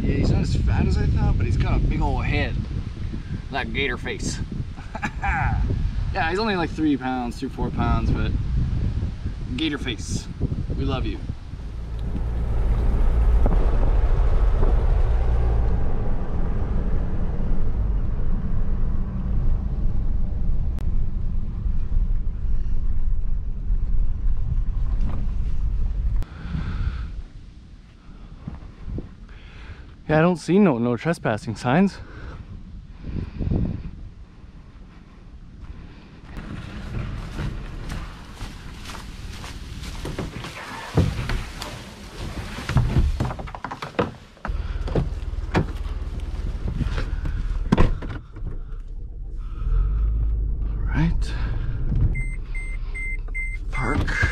Yeah, he's not as fat as I thought, but he's got a big old head. That gator face. yeah, he's only like three pounds, three, four pounds, but gator face. We love you. Yeah, I don't see no no trespassing signs. All right. Park.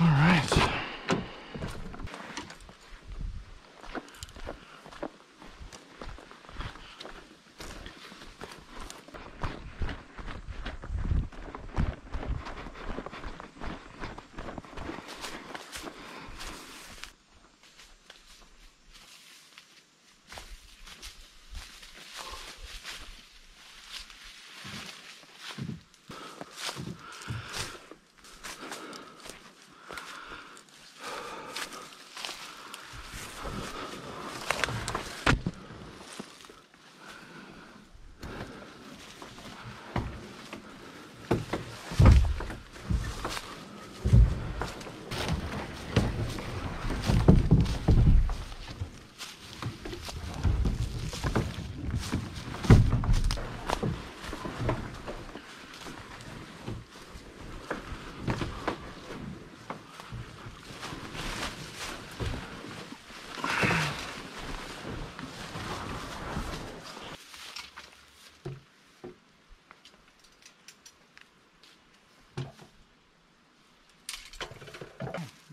All right.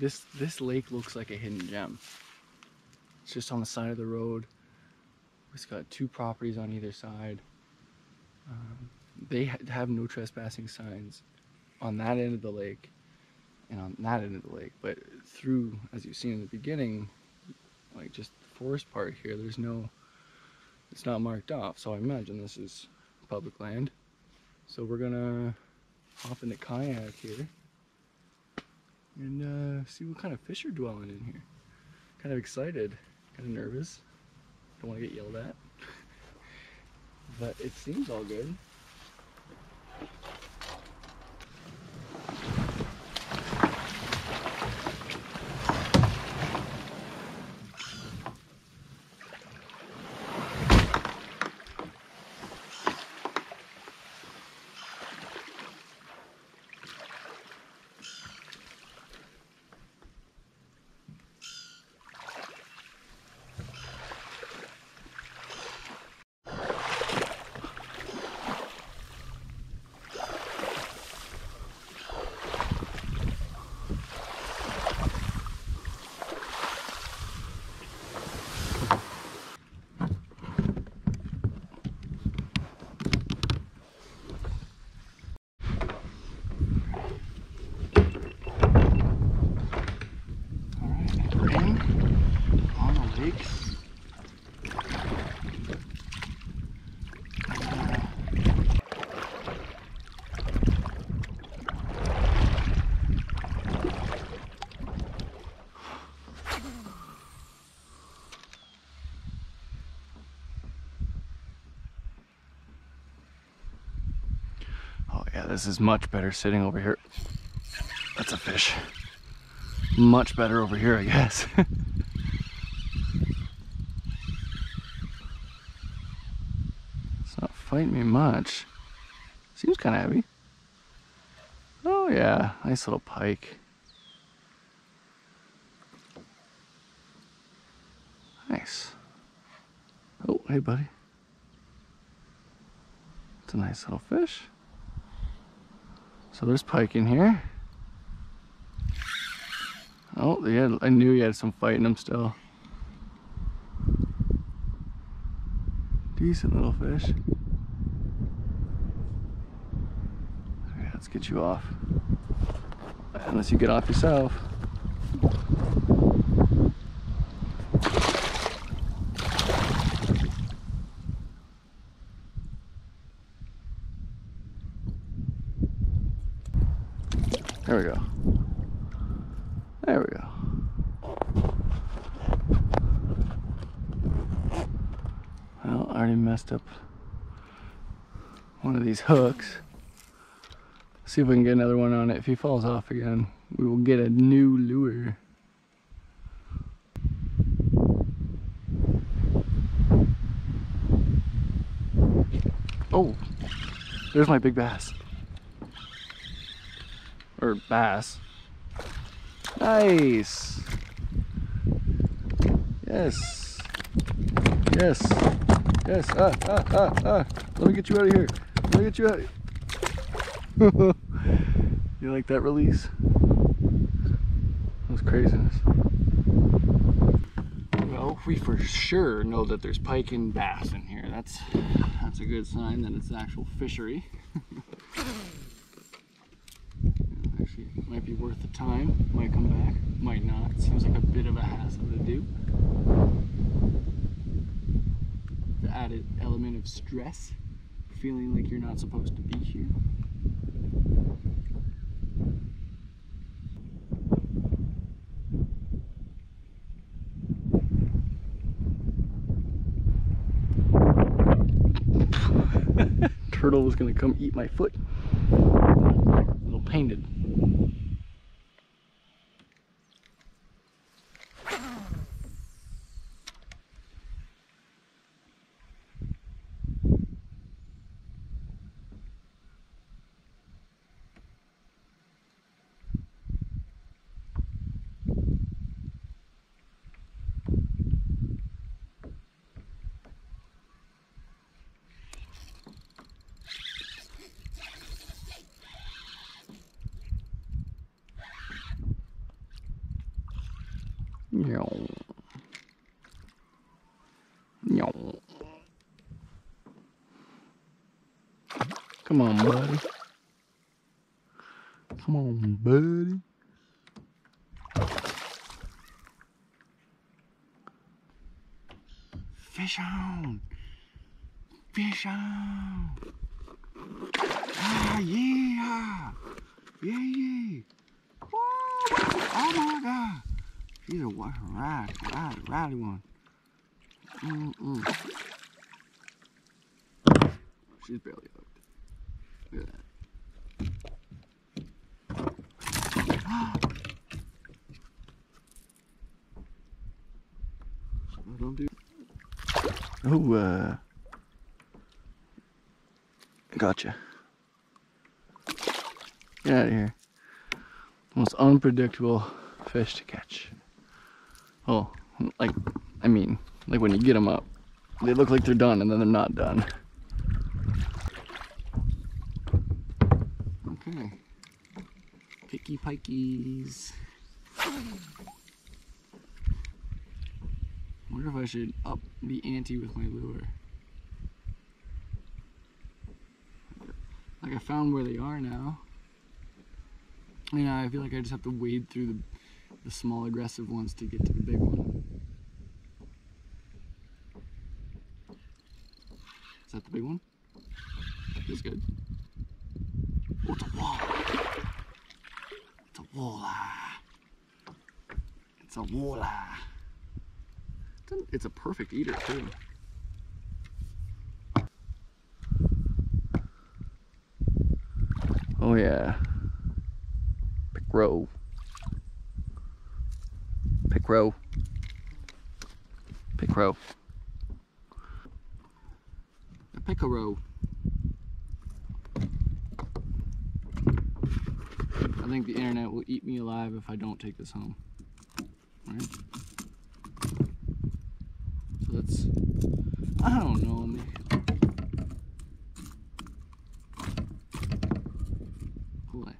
This this lake looks like a hidden gem. It's just on the side of the road. It's got two properties on either side. Um, they ha- have no trespassing signs on that end of the lake and on that end of the lake, but through, as you've seen in the beginning, like just the forest part here, there's no, it's not marked off. So I imagine this is public land. So we're gonna hop in the kayak here and uh, see what kind of fish are dwelling in here. Kind of excited, kind of nervous. Don't want to get yelled at. but it seems all good. This is much better sitting over here. That's a fish much better over here, I guess. it's not fighting me much. Seems kind of heavy. Oh yeah, nice little pike. Nice. Oh, hey buddy. It's a nice little fish. So there's pike in here. Oh, yeah, I knew he had some fight in him still. Decent little fish. Let's get you off. Unless you get off yourself. There we go. There we go. Well, I already messed up one of these hooks. See if we can get another one on it. If he falls off again, we will get a new lure. Oh, there's my big bass. Or bass. Nice. Yes. Yes. Yes. Ah, ah, ah, ah. Let me get you out of here. Let me get you out. you like that release? That was craziness. Well, we for sure know that there's pike and bass in here. That's that's a good sign that it's an actual fishery. Actually, it might be worth the time. Might come back. Might not. Seems like a bit of a hassle to do. The added element of stress, feeling like you're not supposed to be here. Turtle was gonna come eat my foot. A little painted. Meow. Meow. Come on, buddy. Come on, buddy. Fish on. Fish on. Ah, yeah. Yeah, yeah. Oh my God. She's a ride, ride, rowdy one. Mm-mm. She's barely hooked. Look at that. Oh, don't do. Oh, uh. Gotcha. Get out of here. Most unpredictable fish to catch. Oh, like, I mean, like when you get them up, they look like they're done and then they're not done. Okay. Picky pikeys. wonder if I should up the ante with my lure. Like I found where they are now. And I feel like I just have to wade through the the small aggressive ones to get to the big one. Is that the big one? Feels good. Oh, it's a wall. It's a walleye. Ah. It's a walleye. It's a, ah. it's a perfect eater too. Oh yeah. Big row. Pickerel. Pick row. A pick a row. I think the internet will eat me alive if I don't take this home. Right? So that's, I don't know, man. Boy.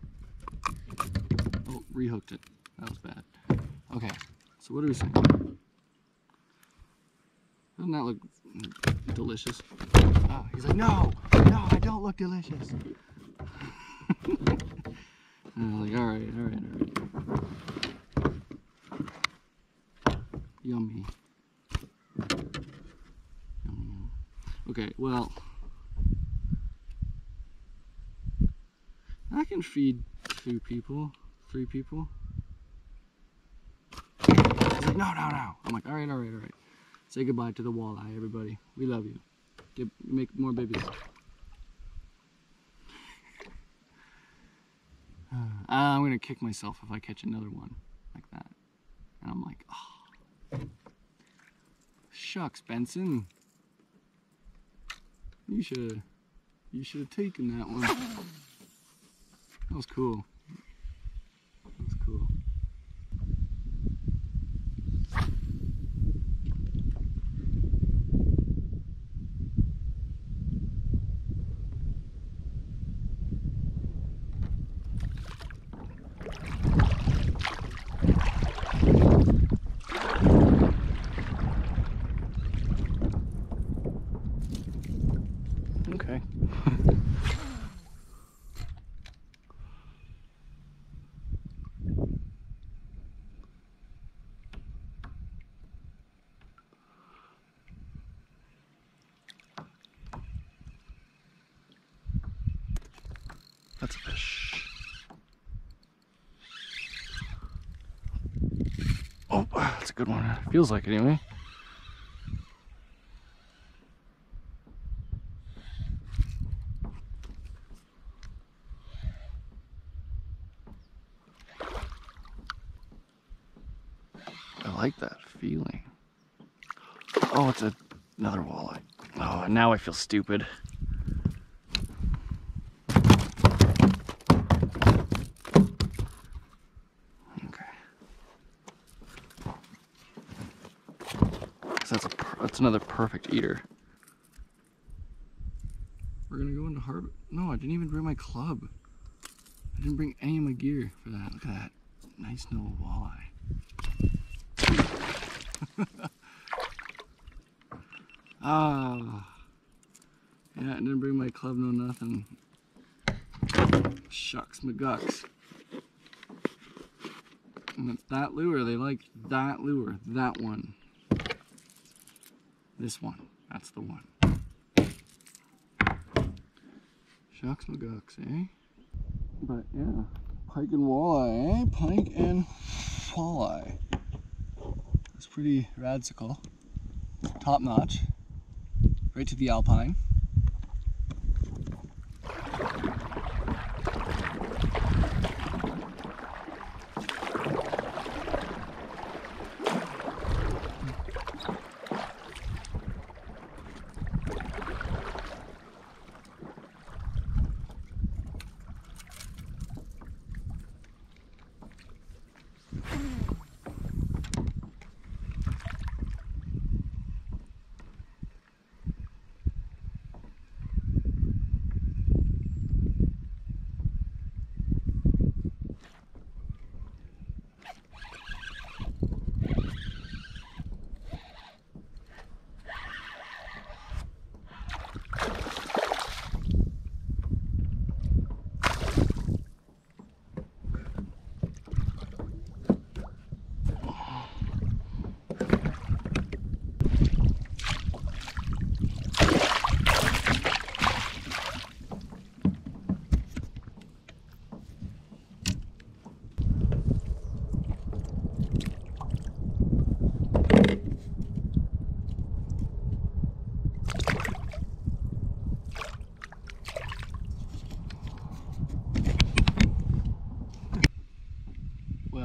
Oh, rehooked it. That was bad. Okay, so what are we saying? Doesn't that look delicious? Oh, he's like, no, no, I don't look delicious. I'm like, all right, all right, all right. Yummy. Yum, yum. Okay, well, I can feed two people, three people. Like, no, no, no. I'm like, all right, all right, all right. Say goodbye to the walleye, everybody. We love you. Get, make more babies. Uh, I'm gonna kick myself if I catch another one like that. And I'm like, oh, shucks, Benson. You should, you should have taken that one. That was cool. That was cool. Okay. That's a fish. Oh, that's a good one. Feels like it anyway. I like that feeling. Oh, it's a, another walleye. Oh, now I feel stupid. That's another perfect eater. We're gonna go into harbor. No, I didn't even bring my club. I didn't bring any of my gear for that. Look at that nice little walleye. ah. Yeah, I didn't bring my club, no nothing. Shucks McGucks. And it's that lure, they like that lure, that one. This one, that's the one. Shucks McGucks, eh? But yeah, pike and walleye, eh? Pike and walleye. It's pretty radsical. Top notch. Right to the alpine.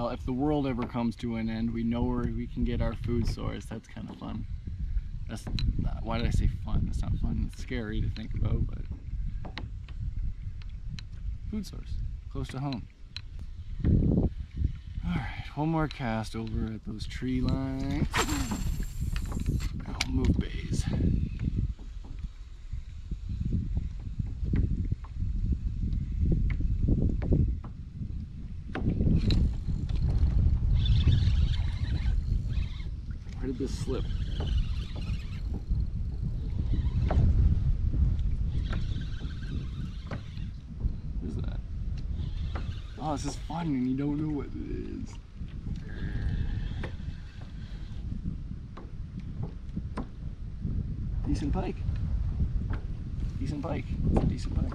Well, if the world ever comes to an end, we know where we can get our food source. That's kind of fun. That's why did I say fun? That's not fun. It's scary to think about, but food source close to home. All right, one more cast over at those tree lines. I'll move bays. Where did this slip? Who's that? Oh, fun and you don't know what it is. Decent pike. Decent pike. Decent pike.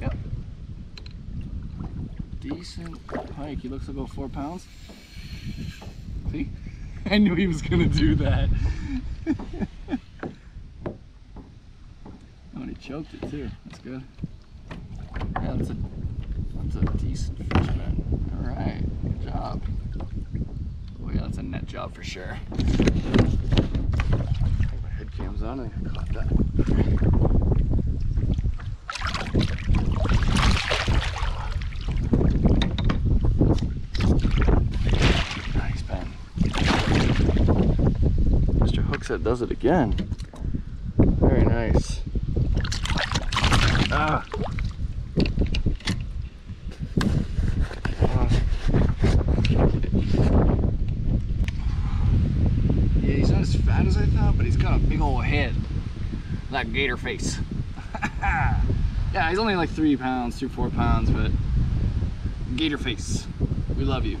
Yep. Decent pike. He looks like about four pounds. See? I knew he was gonna do that. oh, and he choked it too. That's good. That's a that's a decent fish, man. All right, good job. Oh yeah, that's a net job for sure. My head cam's on. I think I caught that. Nice, Ben. Mr. Hookset does it again. Very nice. Ah. Yeah, he's not as fat as I thought, but he's got a big old head. That gator face. yeah, he's only like three pounds, three, four pounds, but gator face. We love you.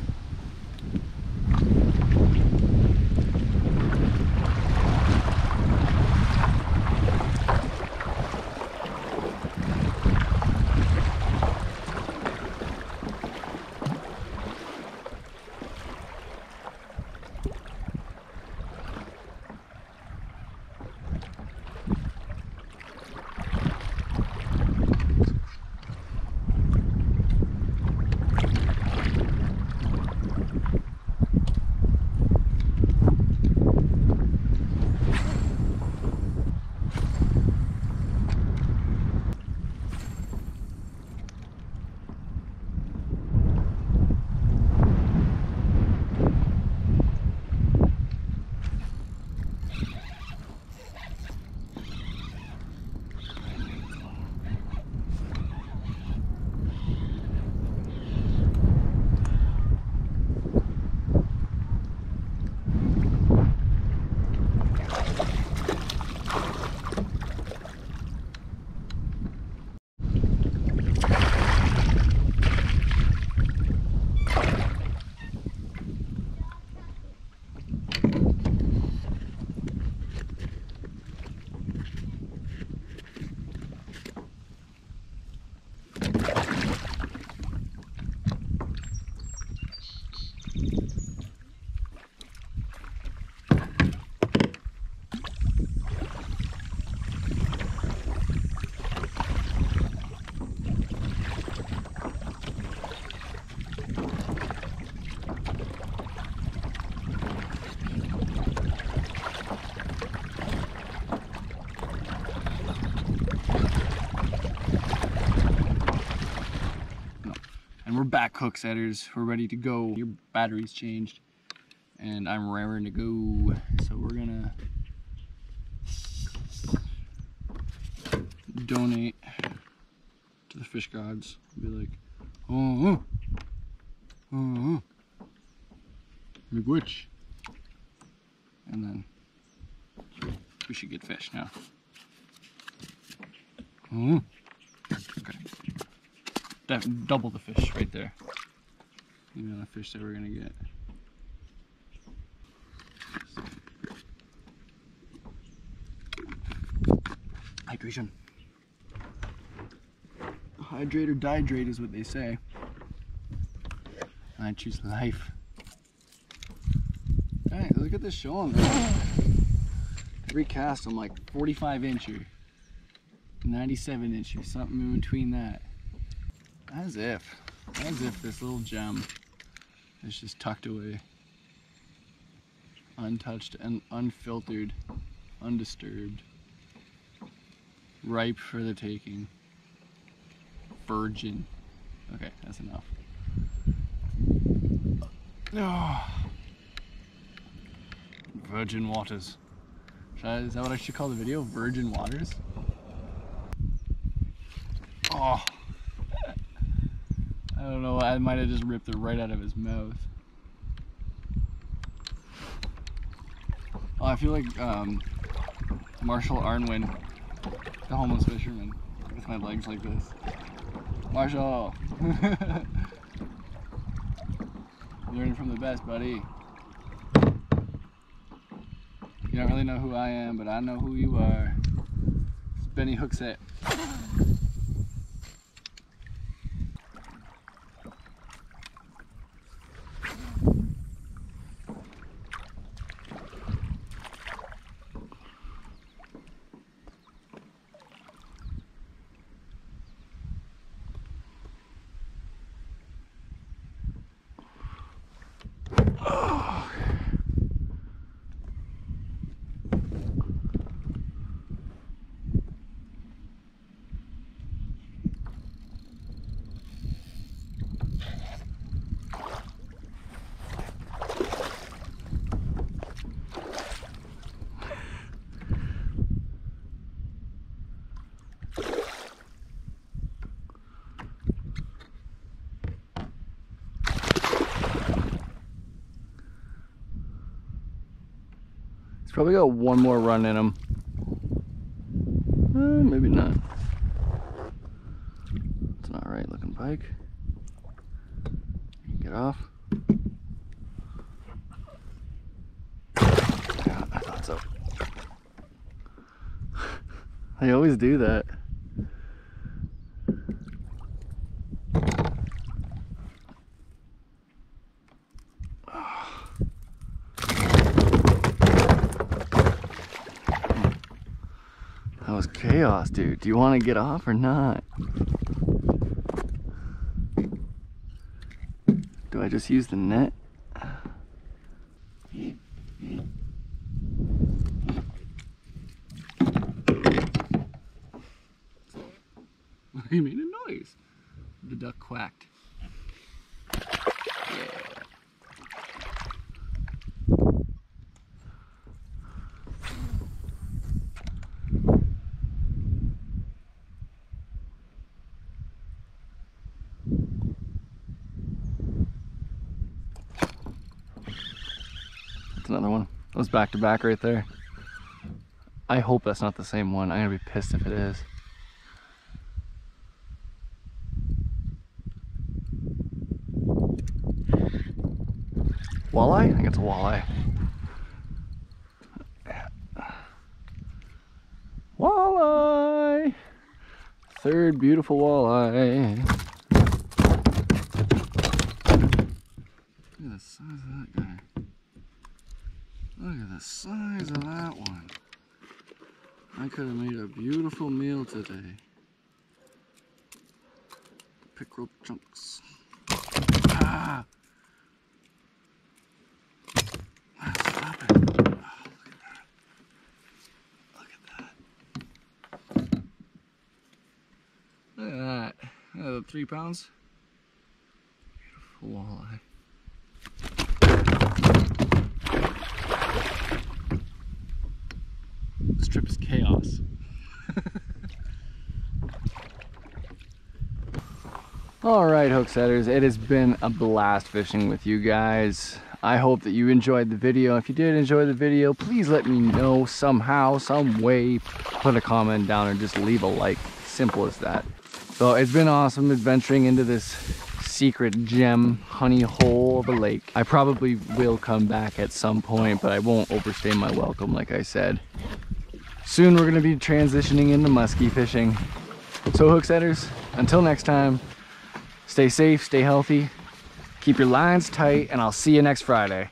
We're back, hook setters. We're ready to go. Your battery's changed, and I'm raring to go. So we're gonna donate to the fish gods. Be like, oh, oh, oh, big witch, and then we should get fish now. Oh, okay. Double the fish right there. The amount of fish that we're gonna get. Hydration. Hydrate or dihydrate is what they say. I choose life. Hey, look at this showing. Every cast I'm like 45 incher, 97 incher, something in between that. As if, as if this little gem is just tucked away, untouched and unfiltered, undisturbed, ripe for the taking, virgin. Okay, that's enough. Oh. Virgin waters. I, is that what I should call the video? Virgin waters? Oh. I don't know, I might have just ripped it right out of his mouth. Oh, I feel like um, Marshall Arnwin, the homeless fisherman. with my legs like this. Marshall! Learning from the best, buddy. You don't really know who I am, but I know who you are. It's Benny Hookset. Probably got one more run in him. Uh, maybe not. It's not right looking pike. Get off. Yeah, I thought so. I always do that. That was chaos, dude. Do you want to get off or not? Do I just use the net? he made a noise. The duck quacked. Yeah. That's another one. That was back to back right there. I hope that's not the same one. I'm gonna be pissed if it is. Walleye? I think it's a walleye. Walleye! Third beautiful walleye. Look at the size of that guy. Look at the size of that one. I could have made a beautiful meal today. Pickerel chunks. Ah! Oh, look at that. Look at that. Look at that. Uh, three pounds. Beautiful walleye. This trip is chaos. All right, hook setters, it has been a blast fishing with you guys. I hope that you enjoyed the video. If you did enjoy the video, please let me know somehow, some way. Put a comment down or just leave a like. Simple as that. So it's been awesome adventuring into this secret gem honey hole of a lake. I probably will come back at some point, but I won't overstay my welcome like I said. Soon we're gonna be transitioning into muskie fishing. So hook setters, until next time, stay safe, stay healthy, keep your lines tight, and I'll see you next Friday.